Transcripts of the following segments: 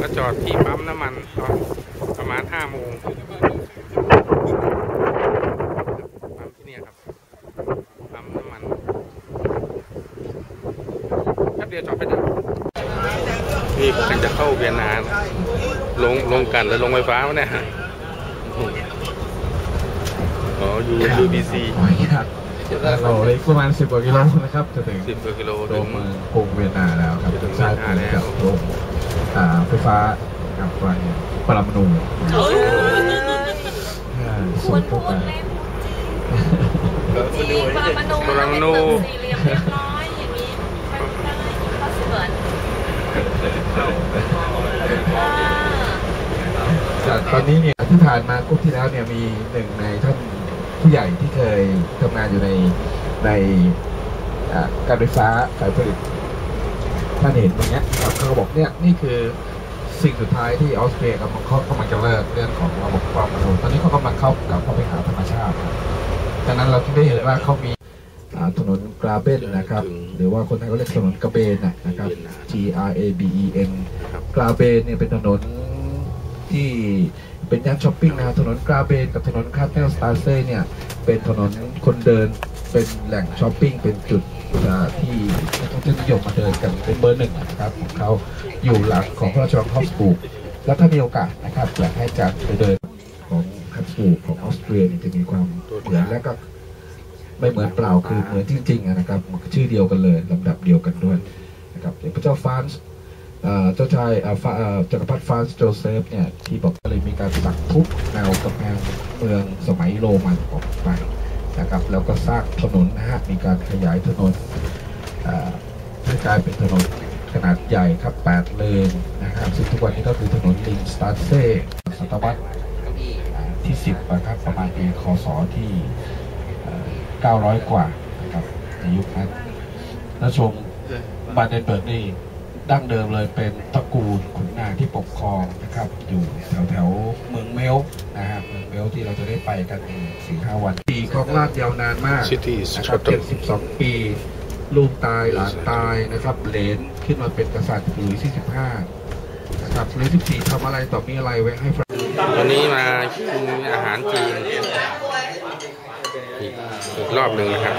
ก็จอดที่ปั๊มน้ำมันตอนประมาณห้าโมงปั๊มที่เนี่ยครับปั๊มน้ำมันแป๊บเดียวจอดไปเดียวนี่กำลังจะเข้าเวียนนานะลงลงกันแล้วลงไฟฟ้าวะเนี่ยอ๋อยูยูบีซีขออนุญาตเราเลยประมาณ10กว่ากิโลนะครับจะถึงสิบกว่ากิโลโดถึมงเมืองกรุงเวียนนาแล้วครับจะถึงใช่เวียนนาแล้วกับโรง อ่าไฟฟ้ากับไฟปรมาณูอ่าคสูวรพูเข้าดเล่นจริงปรมาณูปรมาณูเป็นสี่เหลี่ยมเรียบร้อยอย่างนี้ม่ได้ก็เสมือนอ่าแต่ตอนนี้เนี่ยที่ผ่านมากุ๊บที่แล้วเนี่ยมีหนึ่งในท่านผู้ใหญ่ที่เคยทำงานอยู่ในในการไฟฟ้าฝ่ายผลิตานเห็นตรงเนี้ยครับเขาก็บอกเนี่ยนี่คือสิ่งสุดท้ายที่ออสเตรียกำลังเขากำลังจะเลิกเรื่องของระบบความระตอนนี้เขากำลังเข้ากลับเข้าไปหาธรรมชาติดังนั้นเราจึงได้เห็นว่าเขามีถนนกราเบนนะครับ หรือว่าคนไทยก็เรียกถนนกระเบนนะครับ G R A B E N กราเบนเนี่ยเป็นถนนที่เป็นย่านช้อปปิ้งนะครับถนนกราเบนกับถนนแคร์นท์เนอร์สตราเซ่เนี่ยเป็นถนนคนเดิน เป็นแหล่งช้อปปิ้งเป็นจุดที่นักท่องเที่ยวนิยมมาเดินกันเป็นเบอร์หนึ่งนะครับของเขาอยู่หลังของพระราชวังฮอฟบวร์กแล้วถ้ามีโอกาสนะครับอยากให้จารย์ไปเดินของฮับสบูร์กของออสเตรียจะมีความเหมือนและก็ไม่เหมือนเปล่าคือเหมือนจริงๆนะครับชื่อเดียวกันเลยลำดับเดียวกันด้วยนะครับพระเจ้าฟรานซ์เจ้าชายจักรพรรดิฟรานซ์โจเซฟเนี่ยที่บอกก็เลยมีการสักทุบแนวกำแพงเมืองสมัยโรมันออกไป นะครับแล้วก็สร้างถนนนะฮะมีการขยายถนนเอ่อให้กลายเป็นถนนขนาดใหญ่ครับ 8 เลนนะครับซึ่งทุกวันนี้ก็คือถนนลิงสตาร์เซ่ศตวรรษอ่าที่ 10นะครับประมาณปีคศที่เอ่อ900 กว่านะครับในยุคนั้นแล้วชมบาเดนเบิร์กนี่ ดั้งเดิมเลยเป็นตระกูลขุนนางที่ปกครองนะครับ อยู่แถวแถวๆเมืองเมลนะฮะเมืองเมลที่เราจะได้ไปกันในสี่ห้าวันปีครองราชยาวนานมาก City นะครับ Shuttle เจ็ดสิบสองปีลูกตายหลานตายนะครับเหลนขึ้นมาเป็นกษัตริย์หลุยส์ที่สิบห้านะครับหลุยส์ที่สี่ทำอะไรต่อมีอะไรไว้ให้ฝรั่งวันนี้มากินอาหารจีนอีกอีกรอบหนึ่งนะครับ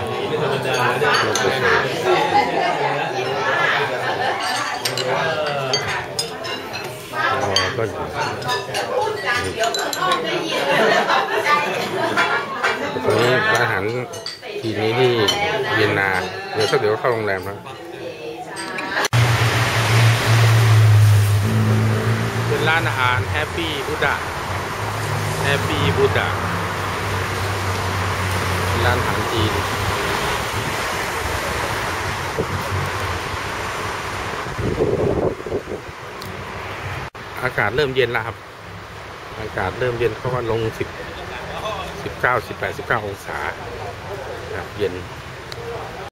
อ๋อก็ตรงนี้ร้านอาหารจีนนี้ที่เวียนนา เดี๋ยวสักเดี๋ยวเข้าโรงแรมแล้วเป็นร้านอาหาร Happy Buddha Happy Buddha ร้านอาหารจีน อากาศเริ่มเย็นแล้วครับ อากาศเริ่มเย็นเพราะว่าลงสิบสิบเก้าสิบแปดสิบเก้าองศาครับเย็น